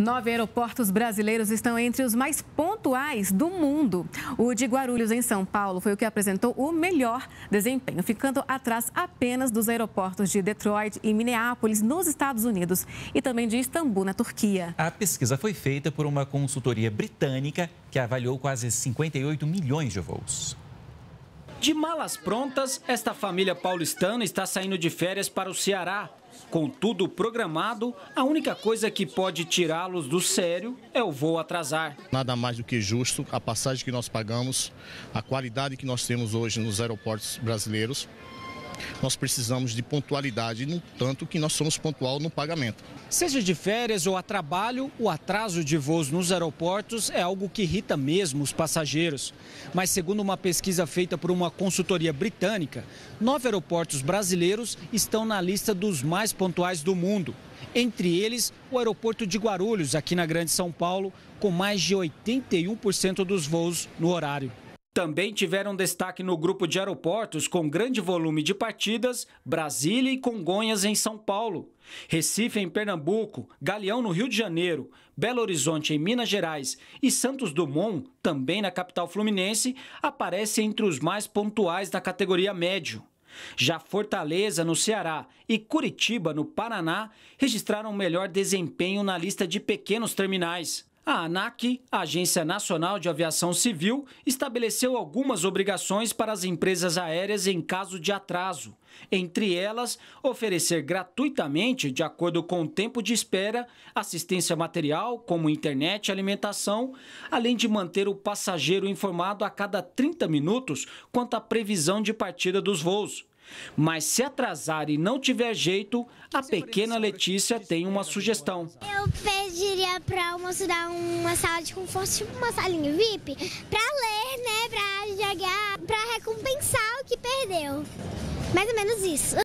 Nove aeroportos brasileiros estão entre os mais pontuais do mundo. O de Guarulhos, em São Paulo, foi o que apresentou o melhor desempenho, ficando atrás apenas dos aeroportos de Detroit e Minneapolis, nos Estados Unidos, e também de Istambul, na Turquia. A pesquisa foi feita por uma consultoria britânica que avaliou quase 58 milhões de voos. De malas prontas, esta família paulistana está saindo de férias para o Ceará. Com tudo programado, a única coisa que pode tirá-los do sério é o voo atrasar. Nada mais do que justo a passagem que nós pagamos, a qualidade que nós temos hoje nos aeroportos brasileiros nós precisamos de pontualidade, no tanto que nós somos pontual no pagamento. Seja de férias ou a trabalho, o atraso de voos nos aeroportos é algo que irrita mesmo os passageiros. Mas, segundo uma pesquisa feita por uma consultoria britânica, nove aeroportos brasileiros estão na lista dos mais pontuais do mundo. Entre eles, o aeroporto de Guarulhos, aqui na Grande São Paulo, com mais de 81% dos voos no horário. Também tiveram destaque no grupo de aeroportos com grande volume de partidas Brasília e Congonhas em São Paulo, Recife em Pernambuco, Galeão no Rio de Janeiro, Belo Horizonte em Minas Gerais e Santos Dumont, também na capital fluminense, aparece entre os mais pontuais da categoria médio. Já Fortaleza, no Ceará, e Curitiba, no Paraná, registraram melhor desempenho na lista de pequenos terminais. A ANAC, a Agência Nacional de Aviação Civil, estabeleceu algumas obrigações para as empresas aéreas em caso de atraso. Entre elas, oferecer gratuitamente, de acordo com o tempo de espera, assistência material, como internet e alimentação, além de manter o passageiro informado a cada 30 minutos quanto à previsão de partida dos voos. Mas se atrasar e não tiver jeito, a pequena Letícia tem uma sugestão. Eu pediria para dar uma sala de conforto, tipo uma salinha VIP, para ler, né, para jogar, para recompensar o que perdeu. Mais ou menos isso.